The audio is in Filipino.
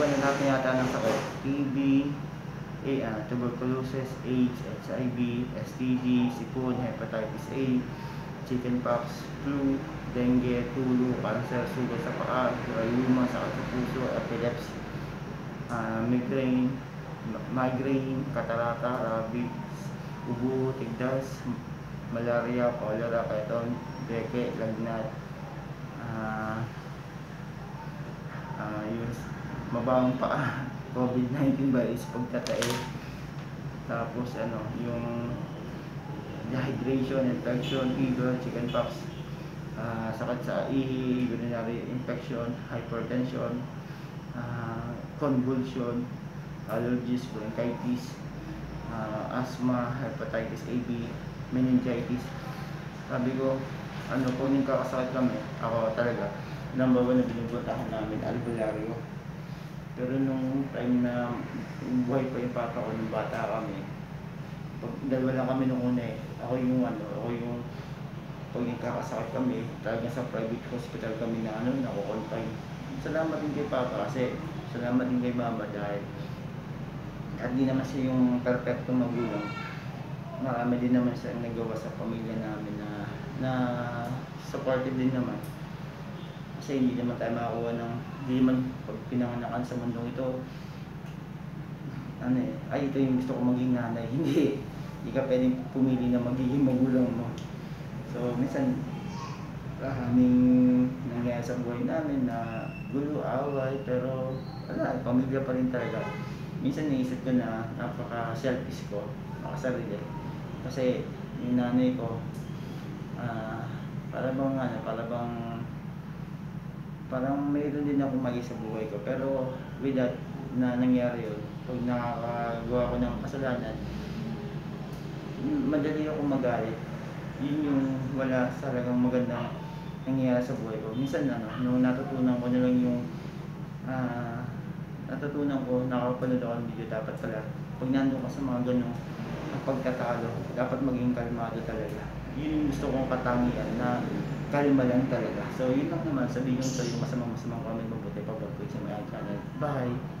iba na natin yata ng sakit. TB, A, ah, tuberculosis, AIDS, HIV, STD, sipon, hepatitis A, chickenpox, flu, dengue, tulo, cancer, sugat sa paa, rayuma, sakit sa puso, epilepsy, ah, migraine, migraine, katarata, rabies, ubo, tigdas, malaria, cholera, python, deke, lagnat, yung mabawang paa, COVID-19 virus, pagtatae, tapos ano, yung dehydration, infection, fever, chickenpox, ah sakit sa ihi, urinary infection, hypertension, ah, convulsion, allergies, bronchitis, ah, asthma, hepatitis A, B, meningitis. Sabi ko, ano, kung yung kakasakit kami, ako talaga, number one na binubutahan namin, albularyo. Pero nung time na buhay pa yung papa ko, nung bata kami, pag dalawa lang kami nung una eh. Ako yung ano, ako yung pag nagkakasakit kami, talaga sa private hospital kami na ano, nakukonfine. Salamat din kay Papa kasi salamat din kay Mama dahil at di naman siya yung perfecto magulang. Marami din naman siya nagawa sa pamilya namin na na supportive din naman. Kasi hindi naman tayo makakuha ng, hindi naman pag pinanganakan sa mundong ito, ano eh, ay ito yung gusto ko maging nanay. Hindi. Hindi ka pwedeng pumili na magiging magulang mo. So, minsan, maraming nangyayari sa buhay namin na gulo, away, pero wala, pamilya pa rin talaga. Minsan naisip ko na napaka-selfish ko, makasarili. Kasi yung nanay ko, ah, para bang ano, para bang parang mayroon din ako mali sa buhay ko. Pero with that, na nangyari yun, pag nakakagawa ko ng kasalanan, madali ako magalit. Yun yung wala talagang magandang nangyayari sa buhay ko. Minsan ano, nung natutunan ko na lang yung ah, natutunan ko, nakapanood ako ng video, dapat pala, pag nandun ka sa mga ganong pagtatalo, dapat maging kalmado talaga. Yun yung gusto kong katangian na kalma lang talaga. So yun lang naman, sabihin yung masamang masamang comment mabuti pa ko sa my channel. Bye!